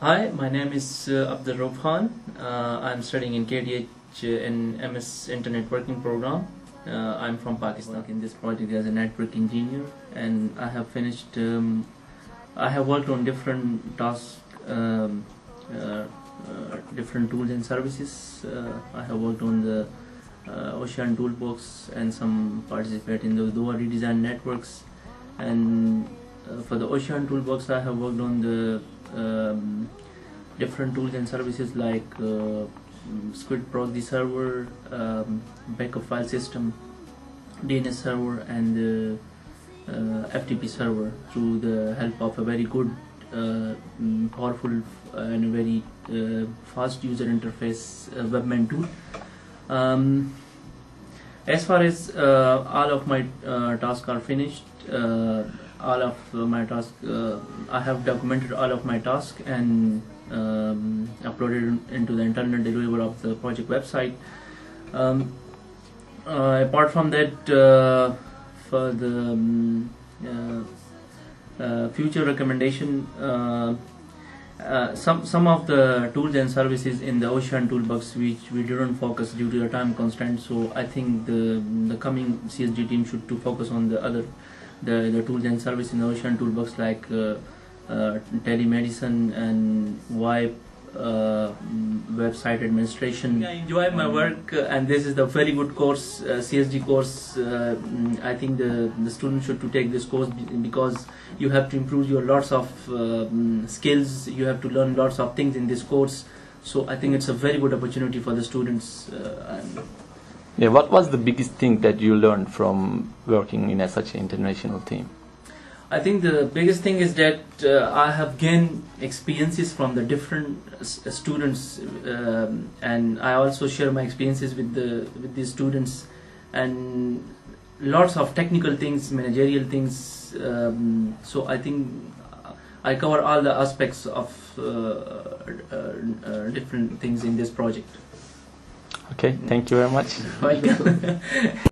Hi, my name is uh, Abdur Khan. Uh, I'm studying in KTH uh, in MS Internet Working Program. Uh, I'm from Pakistan. In this project as a network engineer, and I have finished. Um, I have worked on different tasks, um, uh, uh, different tools and services. I have worked on the OSN Toolbox and some participate in the Dua redesign networks. And for the OSN Toolbox, I have worked on the um, different tools and services like uh, Squid Proxy server, um, backup file system, DNS server, and uh, uh, FTP server through the help of a very good, uh, mm, powerful, and very uh, fast user interface uh, Webmin tool. Um, as far as all of my tasks are finished, all of uh, my tasks, uh, I have documented all of my tasks and um, uploaded into the internal deliverable of the project website. Um, uh, apart from that, for the um, future recommendation, uh, some some of the tools and services in the OSN Toolbox which we didn't focus due to the time constraint. So I think the the coming CSD team should to focus on the other the, the tools and service innovation Toolbox like uh, uh, telemedicine and VoIP, uh, mm, website administration. I enjoy my work, uh, and this is the very good course, uh, CSD course. Uh, mm, I think the the students should to take this course because you have to improve your lots of mm, skills. You have to learn lots of things in this course. So I think it's a very good opportunity for the students. Uh, Yeah, what was the biggest thing that you learned from working in a, such an international team? I think the biggest thing is that uh, I have gained experiences from the different s- students, um, and I also share my experiences with the with these students, and lots of technical things, managerial things. Um, so I think I cover all the aspects of uh, uh, uh, different things in this project. Okay, thank you very much. Welcome.